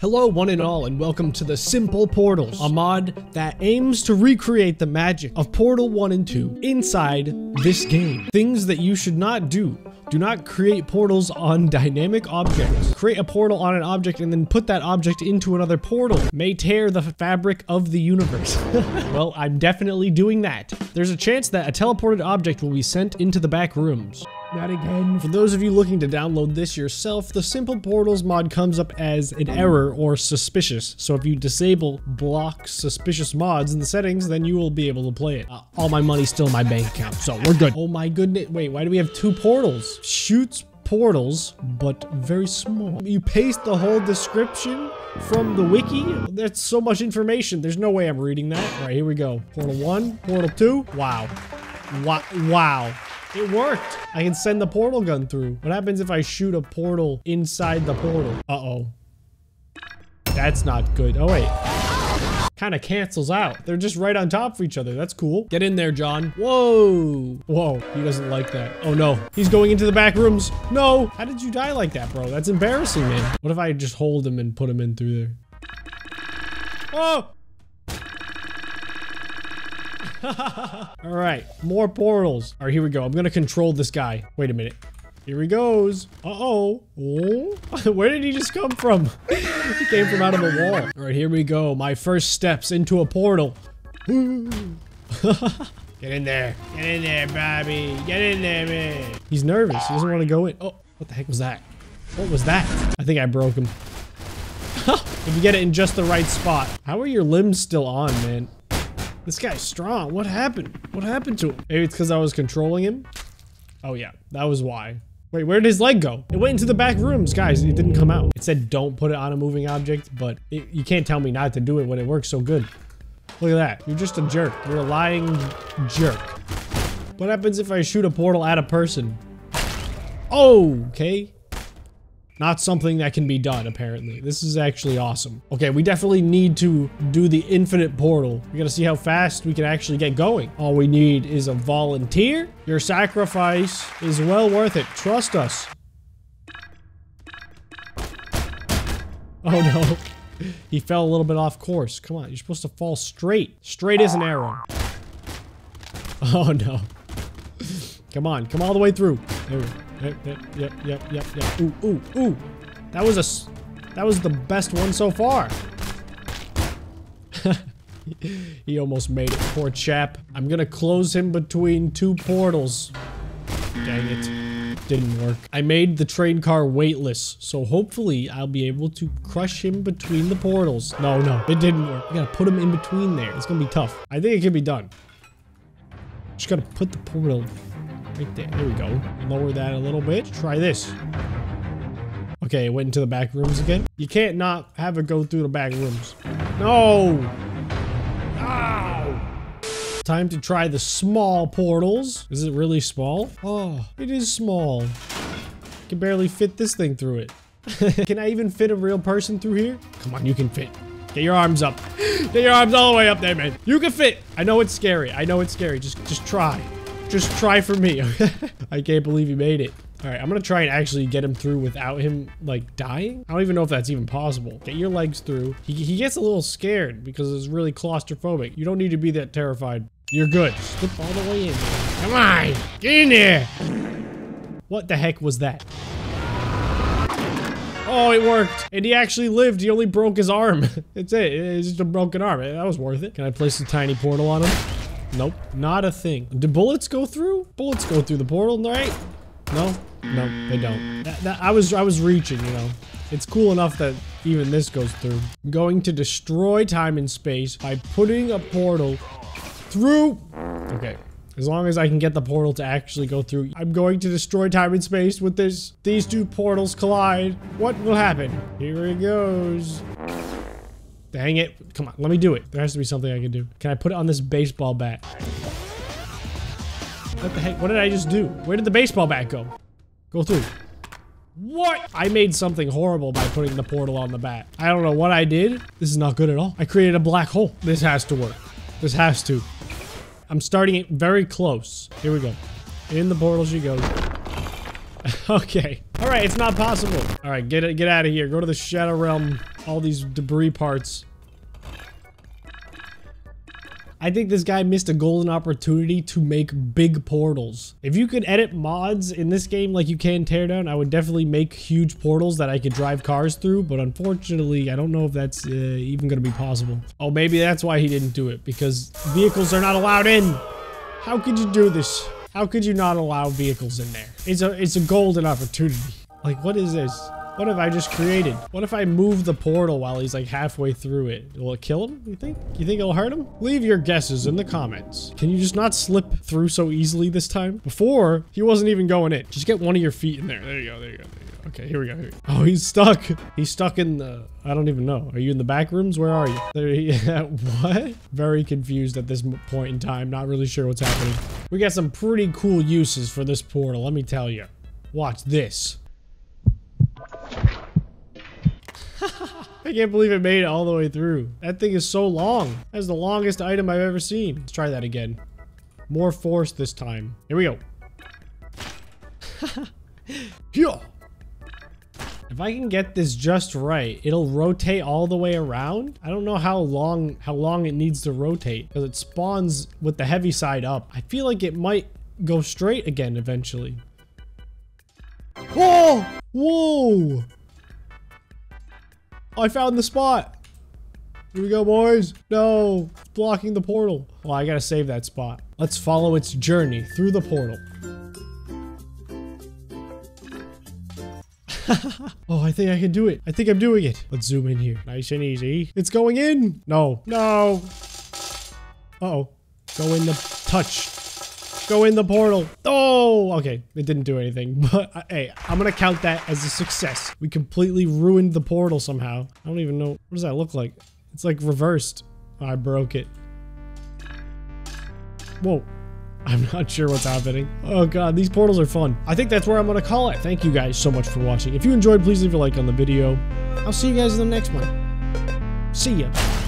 Hello one and all and welcome to the Simple Portals, a mod that aims to recreate the magic of Portal 1 and 2 inside this game. Things that you should not do. Do not create portals on dynamic objects. Create a portal on an object and then put that object into another portal. May tear the fabric of the universe. well, I'm definitely doing that. There's a chance that a teleported object will be sent into the back rooms. Not again. For those of you looking to download this yourself, the Simple Portals mod comes up as an error or suspicious. So if you disable block suspicious mods in the settings, then you will be able to play it. Uh, all my money's still in my bank account, so we're good. Oh my goodness. Wait, why do we have two portals? Shoots portals, but very small. You paste the whole description from the wiki? That's so much information. There's no way I'm reading that. All right, here we go. Portal 1, Portal 2. Wow. Wow. Wow. It worked. I can send the portal gun through. What happens if I shoot a portal inside the portal? Uh-oh. That's not good. Oh, wait. Kind of cancels out. They're just right on top of each other. That's cool. Get in there, John. Whoa. Whoa. He doesn't like that. Oh, no. He's going into the back rooms. No. How did you die like that, bro? That's embarrassing, man. What if I just hold him and put him in through there? Oh! All right, more portals. All right, here we go. I'm gonna control this guy. Wait a minute. Here he goes. Uh-oh. Oh, where did he just come from? he came from out of a wall. All right, here we go. My first steps into a portal. Get in there. Get in there, Bobby. Get in there, man. He's nervous. He doesn't want to go in. Oh, what the heck was that? What was that? I think I broke him. if you get it in just the right spot. How are your limbs still on, man? This guy's strong. What happened? What happened to him? Maybe it's because I was controlling him? Oh yeah, that was why. Wait, where did his leg go? It went into the back rooms, guys. It didn't come out. It said don't put it on a moving object, but it, you can't tell me not to do it when it works so good. Look at that. You're just a jerk. You're a lying jerk. What happens if I shoot a portal at a person? Oh, okay. Not something that can be done, apparently. This is actually awesome. Okay, we definitely need to do the infinite portal. We gotta see how fast we can actually get going. All we need is a volunteer. Your sacrifice is well worth it. Trust us. Oh no. He fell a little bit off course. Come on, you're supposed to fall straight. Straight as an arrow. Oh no. Come on, come all the way through. There we go. Yep, yep, yep, yep, yep, yep. Ooh, ooh, ooh. That was a, that was the best one so far. he almost made it, poor chap. I'm gonna close him between two portals. Dang it. Didn't work. I made the train car weightless, so hopefully I'll be able to crush him between the portals. No, no, it didn't work. I gotta put him in between there. It's gonna be tough. I think it can be done. Just gotta put the portal right there. There we go. Lower that a little bit. Try this. Okay, went into the back rooms again. You can't not have it go through the back rooms. No! Ow! Time to try the small portals. Is it really small? Oh, it is small. Can barely fit this thing through it. can I even fit a real person through here? Come on, you can fit. Get your arms up. Get your arms all the way up there, man. You can fit. I know it's scary. I know it's scary. Just, just try. Just try for me. I can't believe he made it. All right, I'm gonna try and actually get him through without him, like, dying. I don't even know if that's even possible. Get your legs through. He, he gets a little scared because it's really claustrophobic. You don't need to be that terrified. You're good. Slip all the way in. Come on, get in there. What the heck was that? Oh, it worked. And he actually lived. He only broke his arm. It's it. It's just a broken arm. That was worth it. Can I place a tiny portal on him? Nope, not a thing. Do bullets go through? Bullets go through the portal, right? No, no, they don't. That, that, I was, I was reaching, you know. It's cool enough that even this goes through. I'm going to destroy time and space by putting a portal through. Okay. As long as I can get the portal to actually go through, I'm going to destroy time and space with this. These two portals collide. What will happen? Here it goes. Dang it. Come on, let me do it. There has to be something I can do. Can I put it on this baseball bat? What the heck? What did I just do? Where did the baseball bat go? Go through. What? I made something horrible by putting the portal on the bat. I don't know what I did. This is not good at all. I created a black hole. This has to work. This has to. I'm starting it very close. Here we go. In the portal she goes. okay. All right, it's not possible. All right, get it, get out of here. Go to the Shadow Realm all these debris parts. I think this guy missed a golden opportunity to make big portals. If you could edit mods in this game like you can Teardown, I would definitely make huge portals that I could drive cars through, but unfortunately, I don't know if that's uh, even going to be possible. Oh, maybe that's why he didn't do it, because vehicles are not allowed in. How could you do this? How could you not allow vehicles in there? It's a, it's a golden opportunity. Like, what is this? What have I just created? What if I move the portal while he's like halfway through it? Will it kill him, you think? You think it'll hurt him? Leave your guesses in the comments. Can you just not slip through so easily this time? Before, he wasn't even going in. Just get one of your feet in there. There you go, there you go, there you go. Okay, here we go. Here. Oh, he's stuck. He's stuck in the... I don't even know. Are you in the back rooms? Where are you? There he... what? Very confused at this point in time. Not really sure what's happening. We got some pretty cool uses for this portal, let me tell you. Watch this. I can't believe it made it all the way through. That thing is so long. That's the longest item I've ever seen. Let's try that again. More force this time. Here we go. yeah. If I can get this just right, it'll rotate all the way around. I don't know how long how long it needs to rotate because it spawns with the heavy side up. I feel like it might go straight again eventually. Oh! Whoa! I found the spot. Here we go, boys. No, blocking the portal. Well, I gotta save that spot. Let's follow its journey through the portal. oh, I think I can do it. I think I'm doing it. Let's zoom in here. Nice and easy. It's going in. No. No. Uh oh Go in the touch. Go in the portal. Oh, okay. It didn't do anything, but uh, hey, I'm gonna count that as a success. We completely ruined the portal somehow. I don't even know. What does that look like? It's like reversed. I broke it. Whoa. I'm not sure what's happening. Oh god, these portals are fun. I think that's where I'm gonna call it. Thank you guys so much for watching. If you enjoyed, please leave a like on the video. I'll see you guys in the next one. See ya.